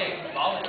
Friday, Bali.